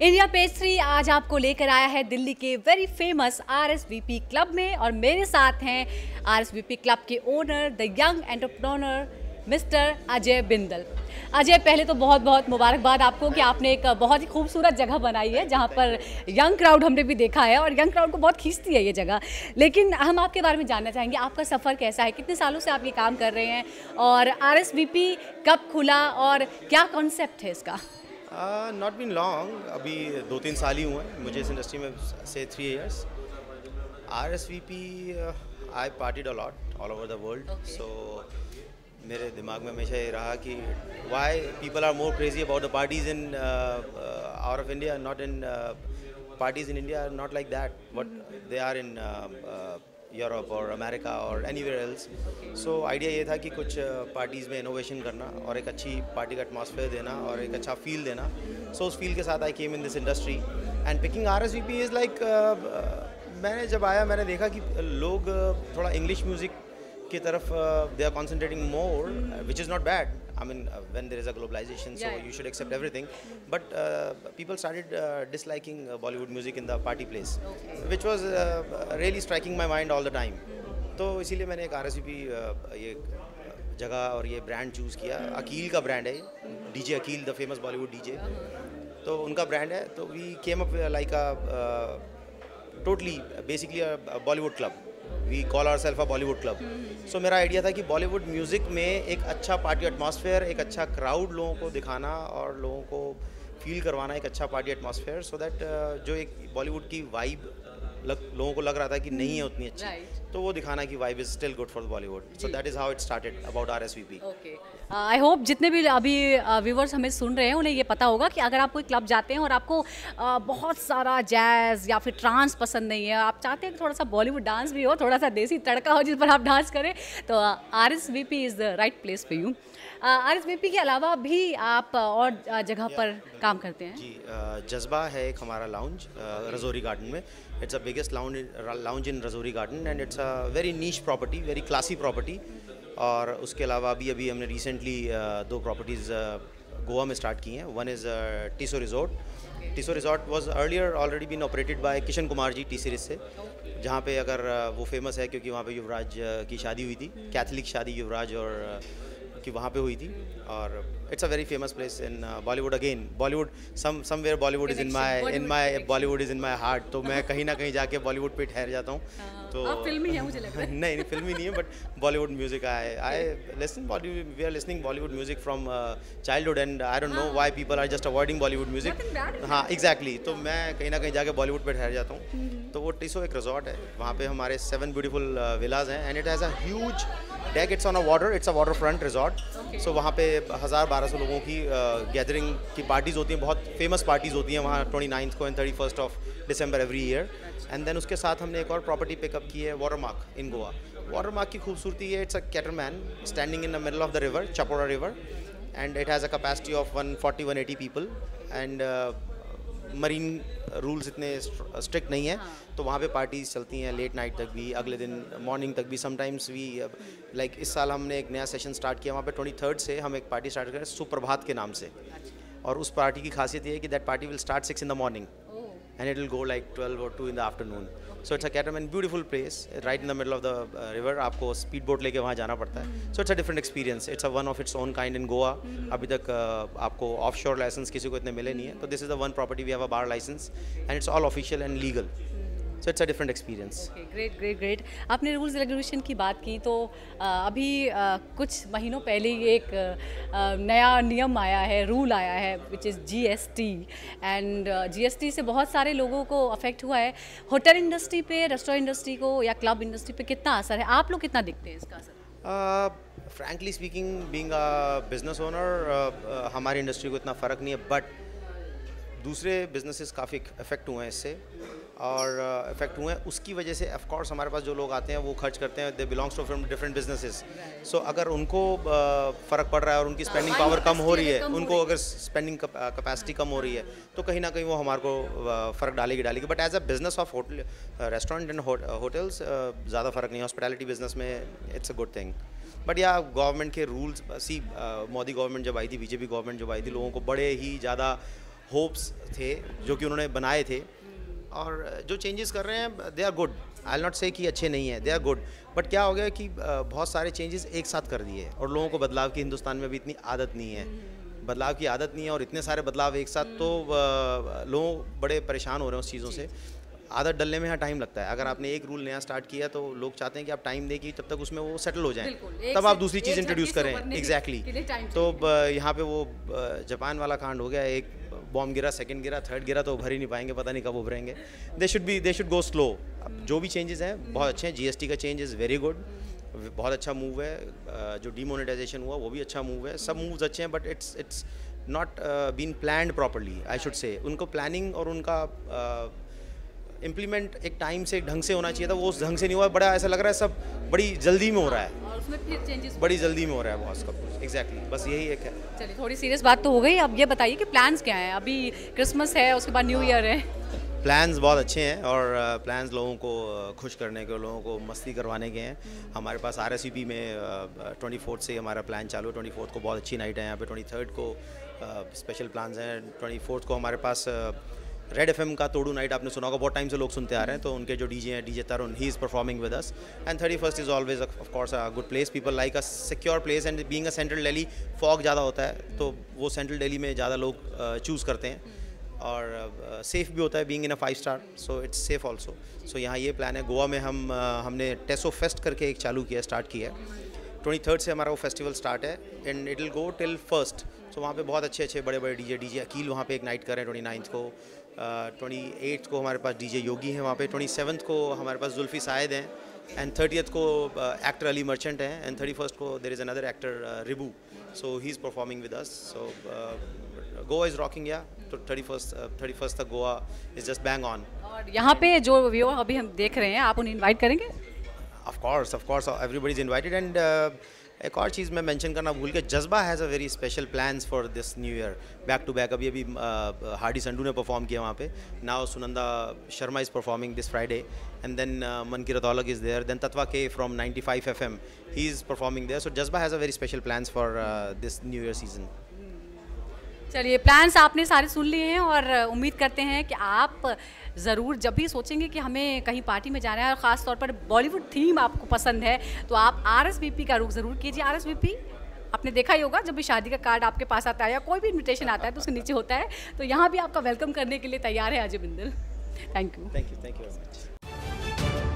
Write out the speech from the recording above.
India page three आज आपको लेकर आया है दिल्ली के वेरी फ़ेमस आरएसवीपी क्लब में और मेरे साथ हैं आरएसवीपी क्लब के owner the young entrepreneur mister Ajay Bindal. Ajay, पहले तो बहुत बहुत मुबारकबाद आपको कि आपने एक बहुत ही खूबसूरत जगह बनाई है, जहाँ पर यंग क्राउड हमने भी देखा है और यंग क्राउड को बहुत खींचती है ये जगह। लेकिन हम आपके बारे में जानना चाहेंगे, आपका सफ़र कैसा है? कितने सालों से आप ये काम कर रहे हैं? और आरएसवीपी कब खुला और क्या कॉन्सेप्ट है इसका? नॉट बीन लॉन्ग अभी दो तीन साल ही हुए हैं मुझे इस इंडस्ट्री में से three years R S V P I partied a lot all over the world so मेरे दिमाग में हमेशा ये रहा कि why people are more crazy about the parties in out of India not in parties in India not like that but they are in Europe और America और any else so idea ये था कि कुछ पार्टीज़ uh, में innovation करना और एक अच्छी पार्टी का एटमॉस्फेयर देना और एक अच्छा फील देना। सो so, उस फील के साथ I came in this industry and picking R S V P is like मैंने जब आया मैंने देखा कि लोग uh, थोड़ा इंग्लिश म्यूज़िक की तरफ़ they are concentrating more which is not bad I mean when there is a globalisation so you should accept everything but people started disliking Bollywood music in the party place which was really striking my mind all the time तो इसीलिए मैंने एक R S P ये जगह और ये brand choose किया। अकील का ब्रांड है। D J Akeel the famous Bollywood D J तो उनका ब्रांड है। तो we came up like a totally basically Bollywood club we call our self a Bollywood club so मेरा आइडिया था कि बॉलीवुड म्यूज़िक में एक अच्छा पार्टी एटमॉस्फेयर एक अच्छा क्राउड लोगों को दिखाना और लोगों को फील करवाना, एक अच्छा पार्टी एटमॉस्फेयर सो दैट जो एक बॉलीवुड की वाइब लग लोगों को लग रहा था कि नहीं है उतनी अच्छी। Right. तो वो दिखाना कि vibe is still good for Bollywood so that is how it started about R S V P okay I hope जितने भी अभी व्यूवर्स हमें सुन रहे हैं उन्हें ये पता होगा कि अगर आप कोई क्लब जाते हैं और आपको uh, बहुत सारा जैज़ या फिर ट्रांस पसंद नहीं है आप चाहते हैं कि थोड़ा सा बॉलीवुड डांस भी हो थोड़ा सा देसी तड़का हो जिस पर आप डांस करें तो R S V P is the right place for you R S V P के अलावा भी आप और जगह पर काम करते हैं? जी जज्बा है एक हमारा लाउंज रजौरी गार्डन में। It's a biggest lounge in Rajouri Garden and it's a very niche property very classy property और उसके अलावा अभी अभी हमने रिसेंटली दो प्रॉपर्टीज़ गोवा में स्टार्ट की हैं। One is Tiso resort Tiso resort was earlier already been operated by Kishan Kumar ji T Series से, जहाँ पे अगर वो फ़ेमस है क्योंकि वहाँ पे युवराज की शादी हुई थी। कैथलिक शादी युवराज और की वहाँ पे हुई थी। और it's a very famous place in Bollywood again Bollywood some somewhere Bollywood is in my in my Bollywood is in my heart तो मैं कहीं ना कहीं जाके बॉलीवुड पे ठहर जाता हूँ। हाँ, तो आप फिल्मी है मुझे लग रहा है। नहीं नहीं फिल्मी नहीं है but Bollywood music I I listen Bollywood we are listening Bollywood music from childhood and I don't know why people are just avoiding Bollywood music हाँ एग्जैक्टली तो मैं कहीं ना कहीं जाके बॉलीवुड पे ठहर जाता हूँ। हम्म। तो वो टिसो एक रिजॉर्ट है। वहाँ पे हमारे सेवन ब्यूटीफुल विलाज हैं। And it has a huge deck it's on a water it's a water front resort so वहाँ पे हज़ार बारह सौ लोगों की गैदरिंग uh, की पार्टीज़ होती हैं बहुत फ़ेमस पार्टीज़ होती हैं वहाँ ट्वेंटी नाइन्थ को and thirty first of December every year and then उसके साथ हमने एक और प्रॉपर्टी पिकअप की है Water Mark in Goa Water Mark की खूबसूरती है it's a catamaran standing in the middle of the river Chapora river and it has a capacity of one forty one eighty people and marine rules इतने strict नहीं है हाँ. तो वहाँ पे पार्टीज़ चलती हैं लेट नाइट तक भी अगले दिन मॉर्निंग तक भी समटाइम्स वी लाइक इस साल हमने एक नया सेशन स्टार्ट किया वहाँ पे ट्वेंटी थर्ड से हम एक पार्टी स्टार्ट करें सुप्रभात के नाम से। और उस पार्टी की खासियत ये है कि that party will start six in the morning and it will go like twelve और two in the afternoon so it's a and beautiful place right in the middle of the river आपको speed boat लेके वहाँ जाना पड़ता है। So it's a different experience it's a one of its own kind in Goa अभी तक uh, आपको of शोर लाइसेंस किसी को इतने मिले नहीं है। तो this is the one property we have a bar licence and it's all official and legal so it's a different experience great great great आपने रूल्स रेगुलेशन की बात की तो आ, अभी आ, कुछ महीनों पहले ही एक आ, नया नियम आया है रूल आया है which is GST and GST से बहुत सारे लोगों को अफेक्ट हुआ है। होटल इंडस्ट्री पे रेस्टोरेंट इंडस्ट्री को या क्लब इंडस्ट्री पे कितना असर है? आप लोग कितना दिखते हैं इसका असर? Frankly speaking being a business owner हमारी इंडस्ट्री को इतना फ़र्क नहीं है बट दूसरे बिजनेसेस काफ़ी इफ़ेक्ट हुए हैं इससे। और इफ़ेक्ट हुए हैं। उसकी वजह से ऑफ़ कोर्स हमारे पास जो लोग आते हैं वो खर्च करते हैं। They belongs to from different businesses so अगर उनको फ़र्क पड़ रहा है और उनकी स्पेंडिंग पावर कम हो रही है उनको अगर स्पेंडिंग कैपेसिटी कम हो रही है तो कहीं ना कहीं वो हमारे को फ़र्क डालेगी डालेगी। But as a business of hotel restaurant and hotels ज़्यादा फ़र्क नहीं है। हॉस्पिटैलिटी बिज़नेस में it's a good thing but या गवर्नमेंट के रूल्स सी मोदी गवर्नमेंट जब आई थी बीजेपी गवर्नमेंट जब आई थी लोगों को बड़े ही ज़्यादा होप्स थे जो कि उन्होंने बनाए थे। और जो चेंजेस कर रहे हैं they are good I'll not say कि अच्छे नहीं है दे आर गुड बट क्या हो गया कि बहुत सारे चेंजेस एक साथ कर दिए और लोगों को बदलाव की हिंदुस्तान में भी इतनी आदत नहीं है। बदलाव की आदत नहीं है और इतने सारे बदलाव एक साथ तो लोग बड़े परेशान हो रहे हैं उस चीज़ों से। आदत डलने में यहाँ टाइम लगता है। अगर आपने एक रूल नया स्टार्ट किया तो लोग चाहते हैं कि आप टाइम दें कि तब तक उसमें वो सेटल हो जाए। तब आप दूसरी चीज़ इंट्रोड्यूस करें। एग्जैक्टली तो यहाँ पे वो जापान वाला कांड हो गया। एक बॉम्ब गिरा सेकंड गिरा थर्ड गिरा तो उभर ही नहीं पाएँगे पता नहीं कब उभरेंगे। They should be they should go slow जो भी चेंजेस हैं बहुत अच्छे हैं। जीएसटी का चेंज इज़ वेरी गुड बहुत अच्छा मूव है। जो डीमोनेटाइजेशन हुआ वो भी अच्छा मूव है। सब मूव्स अच्छे हैं but it's it's not been plan properly I should say उनको प्लानिंग और उनका इम्प्लीमेंट एक टाइम से एक ढंग से होना चाहिए था वो उस ढंग से नहीं हुआ बड़ा ऐसा लग रहा है सब बड़ी जल्दी में हो रहा है। बड़ी जल्दी में हो रहा है बहुत सब कुछ। एग्जैक्टली बस यही एक है। चलिए थोड़ी सीरियस बात तो हो गई। अब ये बताइए कि प्लान्स क्या हैं? अभी क्रिसमस है उसके बाद न्यू ईयर है। प्लान्स बहुत अच्छे हैं और प्लान्स लोगों को खुश करने के लोगों को मस्ती करवाने के हैं। हमारे पास आर में ट्वेंटी फोर्थ से हमारा प्लान चालू है। ट्वेंटी फोर्थ को बहुत अच्छी नाइट है। यहाँ पे ट्वेंटी थर्ड को स्पेशल प्लान्स हैं। ट्वेंटी फोर्थ को हमारे पास रेड एफ़ का तोड़ू नाइट आपने सुना होगा बहुत टाइम से लोग सुनते आ रहे हैं तो उनके जो डीजे हैं DJ Tarun he is performing with us and thirty first is always of course a good place people like a secure place and being a central Delhi fog ज़्यादा होता है तो वो सेंट्रल डेली में ज़्यादा लोग choose करते हैं। और सेफ़ uh, भी होता है being in a five star so it's safe also so यहाँ ये प्लान है गोवा में हम uh, हमने टेसो फेस्ट करके एक चालू किया स्टार्ट किया है। ट्वेंटी थर्ड से हमारा वो फेस्टिवल स्टार्ट है and it will go till first so वहाँ पे बहुत अच्छे अच्छे बड़े बड़े डीजे डीजे अकील वहाँ पे एक नाइट कर रहे हैं ट्वेंटी नाइन्थ को। ट्वेंटी uh, एट्थ को हमारे पास डीजे योगी हैं वहाँ पे ट्वेंटी सेवन्थ को हमारे पास जुल्फ़ी शायद हैं एंड थर्टीथ को एक्टर अली मर्चेंट हैं एंड थर्टी फ़र्स्ट को there is another actor Ribhu. So he is performing with us so Goa is rocking या तो थर्टी फ़र्स्ट थर्टी फ़र्स्ट तक Goa is just bang on और यहाँ पे जो व्यू अभी हम देख रहे हैं आप उन्हें इन्वाइट करेंगे? Of course of course everybody is invited and एक और चीज़ मैं मेंशन करना भूल के जज्बा has a very special plans for this new year back to back अभी अभी हार्डी संडू ने परफॉर्म किया वहाँ पे। Now Sunanda Sharma is performing this Friday and then मन की रतौलक इज़ देयर देन तत्वा के from 95 F M he is performing there so जज्बा has a very special plans for this new year season चलिए प्लान्स आपने सारे सुन लिए हैं और उम्मीद करते हैं कि आप ज़रूर जब भी सोचेंगे कि हमें कहीं पार्टी में जाना है और ख़ास तौर पर बॉलीवुड थीम आपको पसंद है तो आप आर का रुख ज़रूर कीजिए। आर आपने देखा ही होगा, जब भी शादी का कार्ड आपके पास आता है या कोई भी इन्विटेशन आता है तो उसके नीचे होता है। तो यहाँ भी आपका वेलकम करने के लिए तैयार है Ajay Bindal. Thank you thank you thank you very much